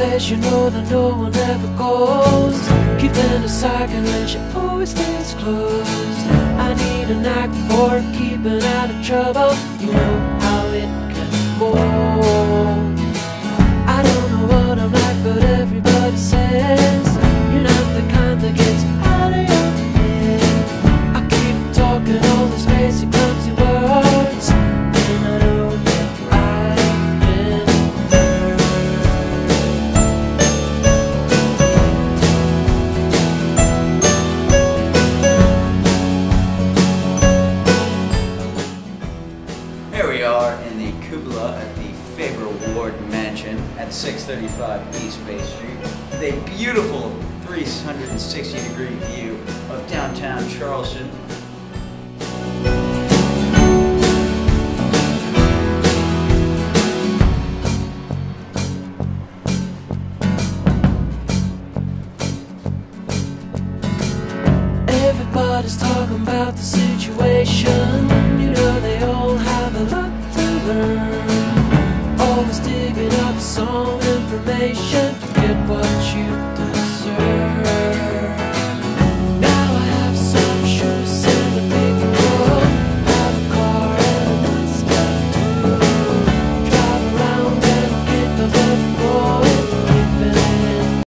place you know that no one ever goes. Keep Keeping a second when she always stays closed. I need a knack for keeping out of trouble. You know at the Faber Ward Mansion at 635 East Bay Street with a beautiful 360 degree view of downtown Charleston. Everybody's talking about the situation. Learn. Digging up some information to get what you